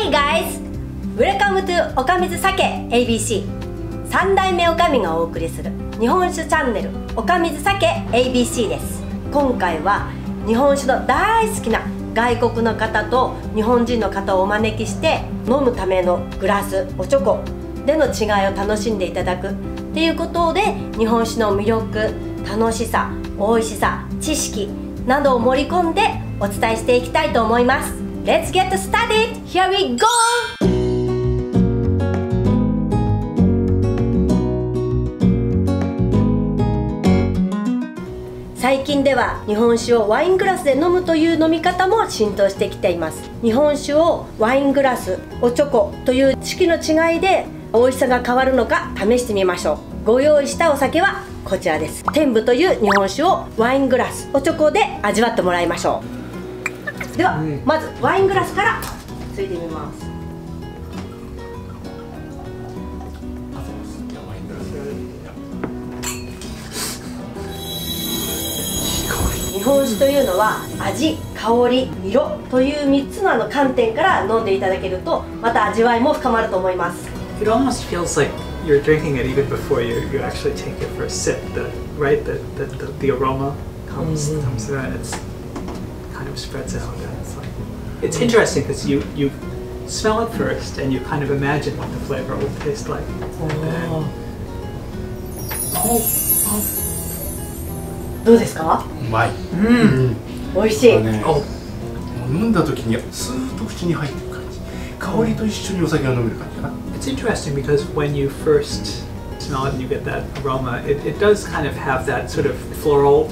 Hey guys! Welcome to おかみず酒 ABC 三代目おかみがお送りする日本酒チャンネルおかみず酒 ABC です今回は日本酒の大好きな外国の方と日本人の方をお招きして飲むためのグラスおちょこでの違いを楽しんでいただくっていうことで日本酒の魅力楽しさ美味しさ知識などを盛り込んでお伝えしていきたいと思います Let's get started! Here we go! 最近では日本酒をワイングラスで飲むという飲み方も浸透してきています日本酒をワイングラスおちょこという式の違いで美味しさが変わるのか試してみましょうご用意したお酒はこちらです天部という日本酒をワイングラスおちょこで味わってもらいましょうでは、まずワイングラスからついてみます日本酒というのは味香り色という3つのあの観点から飲んでいただけるとまた味わいも深まると思います It almost feels like you're drinking it even before you, you actually take it for a sip. The right, the the, the, the aroma comes comes through and it's of spreads out. And it's like it's interesting because you you smell it first and you kind of imagine what the flavor will taste like. And then どうですかうまい、 mm, 美味しい、ね oh, 飲んだ時にスーッと口に入ってる感じ香りと一緒にお酒が飲める感じかな it's interesting because when you first smell it and you get that aroma, it, it does kind of have that sort of floral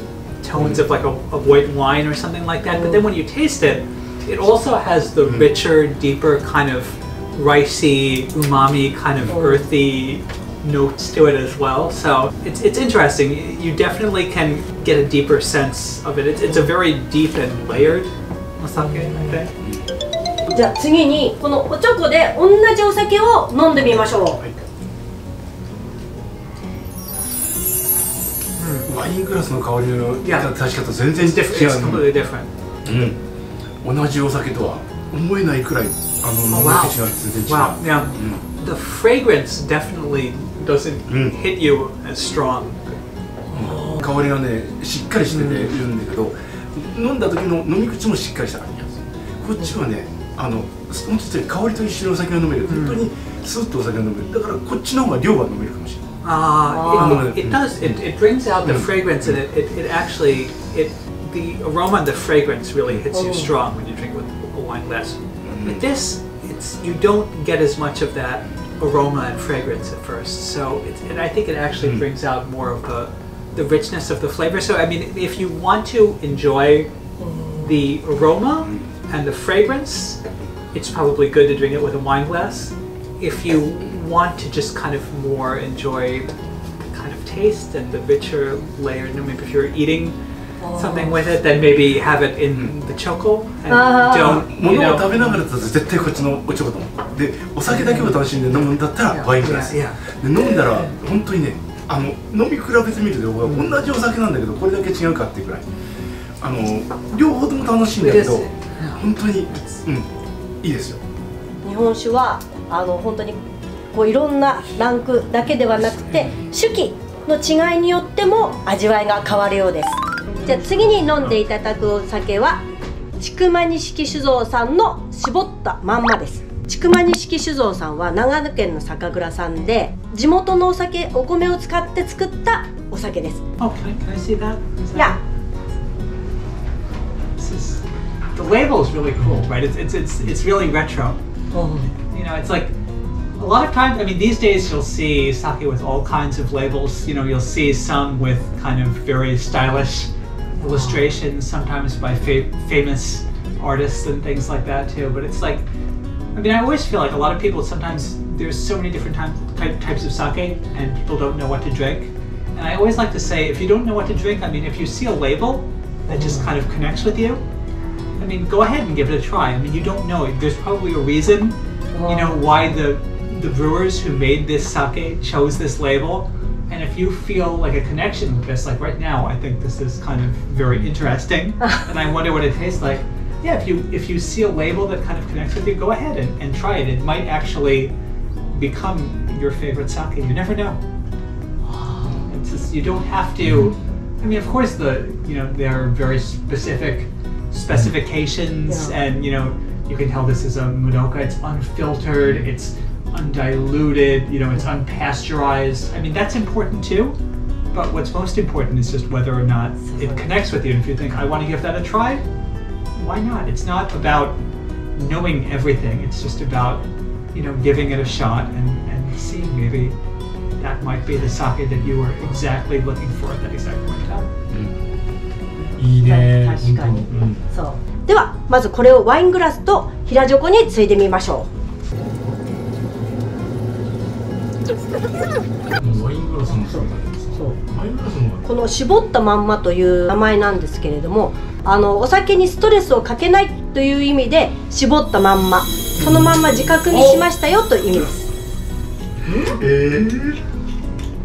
tones of like a, a white wine or something like that. But then when you taste it, it also has the richer, deeper kind of ricey, umami, kind of earthy notes to it as well. So it's, it's interesting. You definitely can get a deeper sense of it. It's, it's a very deep and layered masake, I think. じゃあ次にこのおちょこで同じお酒を飲んでみましょう、はい ワイングラスの香りのいや出し方全然違 it's う completely different. うん、同じお酒とは思えないくらいあの飲 Oh, み wow. 口が全然違う、Wow. Yeah. うん The fragrance definitely doesn't Mm. hit you as strong. 香りがねしっかりしてているんだけど、飲んだ時の飲み口もしっかりした感じなんですこっちはねあの本当に香りと一緒にお酒が飲める、本当にスーッとお酒が飲めるだからこっちの方が量は飲めるかもしれない Uh, Ah. it, it does. It, it brings out the Mm. fragrance, and it, it, it actually it the aroma and the fragrance really hits you Oh. strong when you drink with a wine glass. With this, it's you don't get as much of that aroma and fragrance at first. So, and I think it actually Mm. brings out more of the the richness of the flavor. So, I mean, if you want to enjoy the aroma and the fragrance, it's probably good to drink it with a wine glass. If you want to just kind of more enjoy the kind of taste and the richer layered, you know, maybe if you're eating something with it, then maybe have it in the choco and Ah. don't, you 物を食べ know. ながらだと絶対こっちのおちょこと思うでお酒だけを楽しんで飲むんだったらワイングラス、Yeah, で飲んだら本当にねあの飲み比べてみると同じお酒なんだけどこれだけ違うかっていうくらいあの両方とも楽しいんだけど It is- 本当に、うん、いいですよ日本酒はあの本当にこういろんなランクだけではなくて酒器の違いによっても味わいが変わるようですじゃあ次に飲んでいただくお酒は千曲錦酒造さんの絞ったまんまです千曲錦酒造さんは長野県の酒蔵さんで地元のお酒お米を使って作ったお酒です Oh, can I, can I see that? Is that- いや This is the label is really cool, right? It's it's it's, it's really retro. You know, it's like a lot of times. I mean, these days you'll see sake with all kinds of labels. You know, you'll see some with kind of very stylish illustrations, sometimes by fa- famous artists and things like that too. But it's like, I mean, I always feel like a lot of people sometimes there's so many different type, type, types of sake, and people don't know what to drink. And I always like to say, if you don't know what to drink, I mean, if you see a label that just kind of connects with you, I mean, go ahead and give it a try. I mean, you don't know. There's probably a reason, you know, why the the brewers who made this sake chose this label. And if you feel like a connection with this, like right now, I think this is kind of very interesting, and I wonder what it tastes like. yeah, if you if you see a label that kind of connects with you, go ahead and, and try it. It might actually become your favorite sake. You never know. It's just, you don't have to. I mean, of course, the you know there are very specific specifications, Yeah. and you know you can tell this is a mudoka. It's unfiltered. It's undiluted. You know, it's unpasteurized. I mean, that's important too. But what's most important is just whether or not it connects with you. And if you think I want to give that a try, why not? It's not about knowing everything. It's just about you know giving it a shot and, and seeing maybe that might be the sake that you were exactly looking for at that exact point in time. いいね確かに本当うんそうではまずこれをワイングラスと平ジョコについでみましょワイングラスもそう この絞ったまんまという名前なんですけれどもあのお酒にストレスをかけないという意味で絞ったまんまそのまんま自覚にしましたよという意味ですえー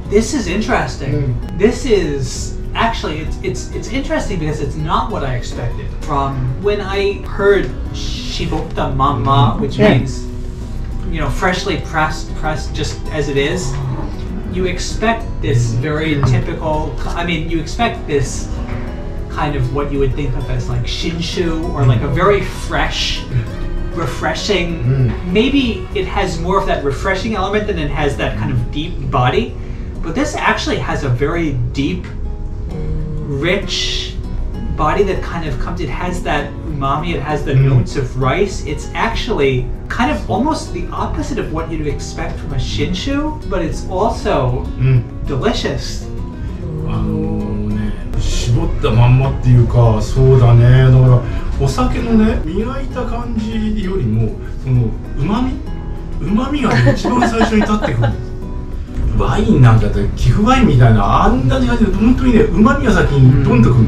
This is interesting. This is actually it's it's it's interesting because it's not what I expected. From when I heard shibota mama, which Yeah. means you know freshly pressed, pressed just as it is, you expect this very typical. I mean, you expect this kind of what you would think of as like shinshu or like a very fresh, refreshing. Mm. Maybe it has more of that refreshing element than it has that kind of deep body. But this actually has a very deep, rich body that kind of comes. It has that umami. It has the notes of rice. It's actually kind of almost the opposite of what you'd expect from a shinshu, but it's also うん delicious. 絞ったまんまっていうかそうだねだからお酒のね磨いた感じよりもそのうまみうまみが、ね、一番最初に立ってくるワインなんかって寄付ワインみたいなあんな感じで本当にねうまみが先にどんとくる、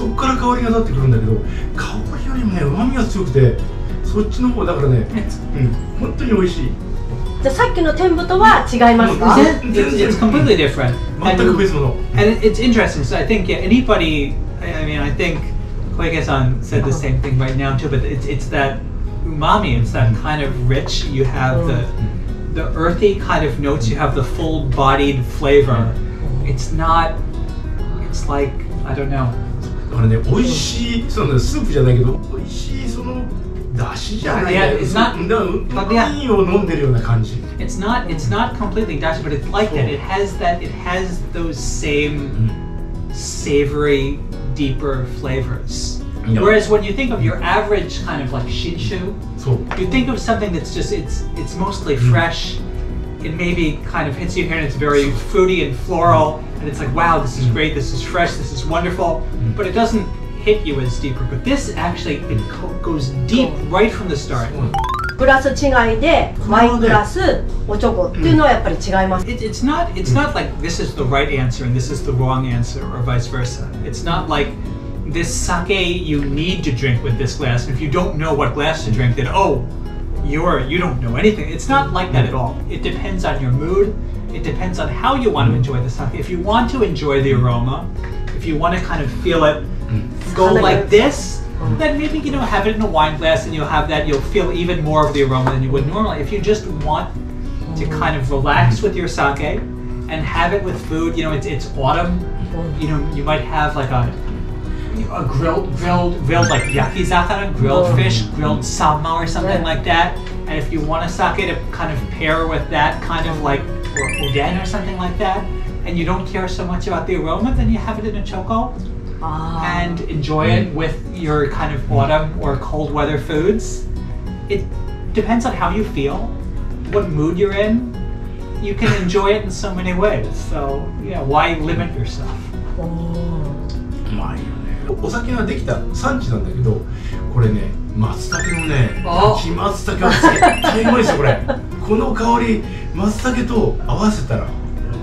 そこから香りが立ってくるんだけど香りよりもねうまみが強くてそっちの方だからね、うん、本当に美味しいじゃあさっきの天ぶとは違いますか it's, it's, completely different. 全 And- く別物 And it- it's interesting. So I think yeah, anybody. I mean, I think Koike-san said the same thing right now too. But it's it's that umami. It's that kind of rich. You have the the earthy kind of notes. You have the full-bodied flavor. It's not. It's like I don't know. だからね美味しいそのスープじゃないけど美味しいそのだしじゃない Yeah, it's not- だからう but ま yeah. みを飲んでるような感じ It's not. It's not completely dashi, but it's like that. It has that. It has those same savory, deeper flavors. Yeah. Whereas when you think of your average kind of like shinshu, そう you think of something that's just it's it's mostly fresh it maybe kind of hits you here and it's very fruity and floral and it's like wow this is great this is fresh this is wonderful but it doesn't hit you as deeper but this actually it co- goes deep right from the start グラス違いでワイングラスおちょこっていうのはやっぱり違います、 it, it's not it's not like this is the right answer and this is the wrong answer or vice versa it's not like this sake you need to drink with this glass and if you don't know what glass to drink then oh you're you don't know anything it's not like that at all it depends on your mood it depends on how you want to enjoy the sake if you want to enjoy the aroma if you want to kind of feel it mm. go like this then maybe you know have it in a wine glass and you'll have that you'll feel even more of the aroma than you would normally if you just want to mm. kind of relax with your sake and have it with food. You know, it's it's autumn. Mm. You know, you might have like a a grilled grilled grilled like yakizakana, grilled fish, grilled sama or something like that. And if you want a sake to kind of pair with that kind of like or oden or something like that, and you don't care so much about the aroma, then you have it in a choco あ and enjoy it with your kind of autumn or cold weather foods. It depends on how you feel, what mood you're in. You can enjoy it in so many ways. So, yeah, why limit yourself? ーうまいよねお酒ができた産地なんだけどこれね松茸のねあ焼き松茸は絶対うまいですよこれ この香り松茸と合わせたらう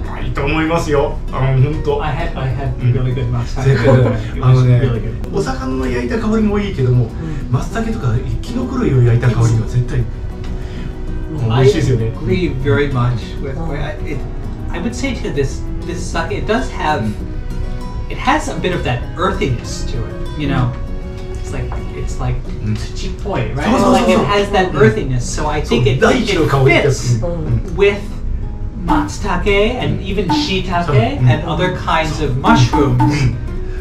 まいと思いますよあの本当 I had I had really good だ it あのね really good. お魚の焼いた香りもいいけども松茸とかキノコ類を焼いた香りが絶対美 I 味しいですよね agree very much with. I, it, I would say to this this sake, it does have, it has a bit of that earthiness to it. You know, it's like it's like tsuchipoi, right? So, so, like so, it so. has that Mm. earthiness. So I think it, daichi no it kaori fits desu. with matsutake and even shiitake So, mm. and other kinds of mushrooms.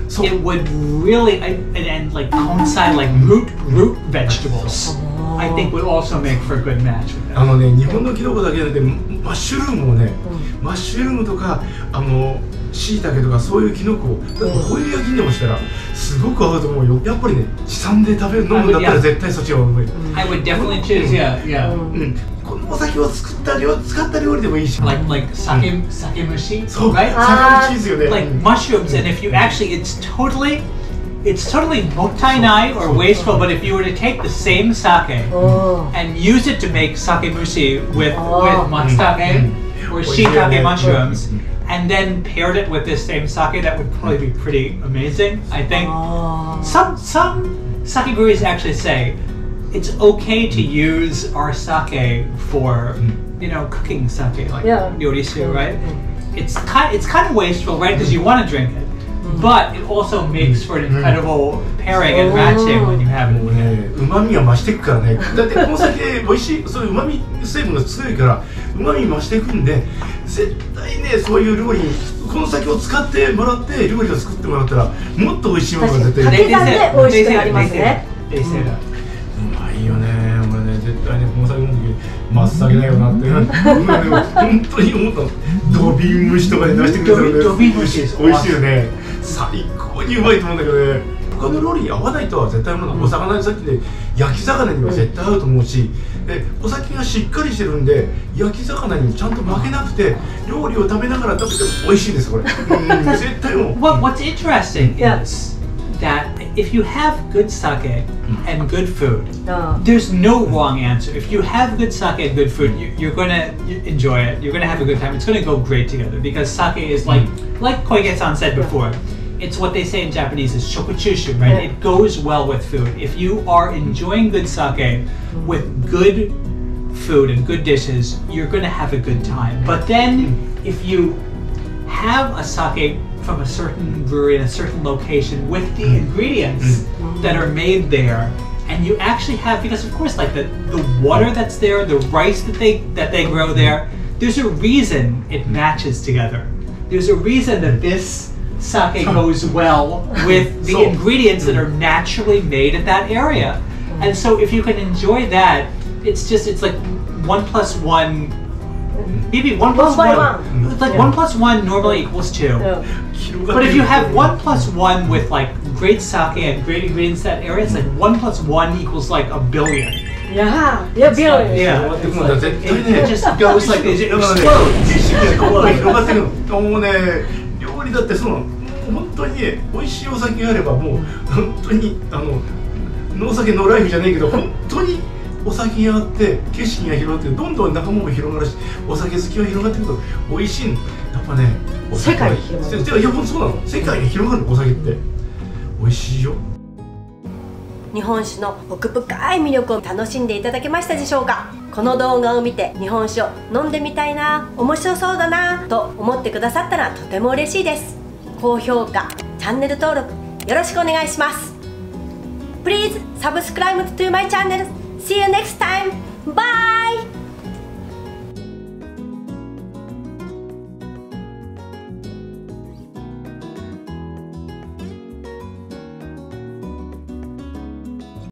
そう It would really and, and, and like konsai, like root root vegetables. I think would also make for a good match with あ that. のね日本のキノコだけじゃなくてマッシュルームをね、マッシュルームとかあの しいたけとかそういうキノコをホイル焼きにでもしたらすごく合うと思うよやっぱりね地産で食べる飲むんだったら絶対そっちがうまい、I would definitely choose, yeah, yeah. うん、このお酒を作った料使った料理でもいいし Like like sake sake mushi, そう right? 酒のチーズよね、like うん mushrooms and if you actually it's totally it's totally mottainai or wasteful but if you were to take the same sake and use it to make sake mushi with Oh. with matsutake or shiitake mushrooms Mm. And then paired it with this same sake that would probably be pretty amazing i think. あー some some sake breweries actually say it's okay to use our sake for you know cooking sake like Yeah. ryorisu right? Mm-hmm. It's kind it's kind of wasteful right? Because you want to drink it but it also makes for an incredible pairing and matching when you have it もうねうまみが増していくからねだってこの酒美味しいそういううまみ成分が強いからうまみ増していくんで絶対ねそういう料理にこの酒を使ってもらって料理を作ってもらったらもっと美味しいものが絶対確かに They- they say- 掛け算で美味しくなりますね they say that. うまいよね俺ね絶対ねこの酒飲む時松茸だよなってうん本当に思ったのドビン蒸しとかで出してくれたらねドビン蒸し美味しいよね最高にうまいと思うんだけどね他の料理に合わないとは絶対思うのお魚にさっきで焼き魚には絶対合うと思うしでお酒がしっかりしてるんで焼き魚にちゃんと負けなくて料理を食べながら食べても美味しいんですこれうん絶対もう What, what's interesting is that if you have good sake and good food, あ there's no wrong answer. If you have good sake and good food, you, you're gonna enjoy it. You're gonna have a good time. It's gonna go great together because sake is like, like Koige-san said before, it's what they say in Japanese is shokuchushu, right? Yeah. It goes well with food. If you are enjoying good sake with good food and good dishes, you're gonna have a good time. But then, if you have a sake from a certain brewery in a certain location with the ingredients that are made there and you actually have because of course like the, the water that's there the rice that they that they grow there there's a reason it matches together there's a reason that this sake goes well with the so, ingredients that are naturally made in that area. Mm-hmm. And so if you can enjoy that, it's just it's like one plus one mm-hmm. maybe one plus one, one. one. Mm-hmm. like yeah. one plus one normally equals two. Yeah. But if you have one plus one with like great sake and great ingredients that area, it's like one plus one equals like a billion. Yeah, yeah, billion. Like, yeah, like, it, it just goes like. It explodes. 一瞬でここが広がってくるのもうね料理だってその本当にね美味しいお酒があればもう本当にあの農酒のライフじゃないけど本当にお酒があって景色が広がってどんどん仲間も広がるしお酒好きが広がっていくと美味しいやっぱねお酒世界に広がる。いや本当そうなの世界に広がるお酒って。美味しいよ日本酒の奥深い魅力を楽しんでいただけましたでしょうか？この動画を見て日本酒を飲んでみたいな面白そうだなと思ってくださったらとても嬉しいです。高評価チャンネル登録よろしくお願いします。Please subscribe to my channel. See you next time. Bye!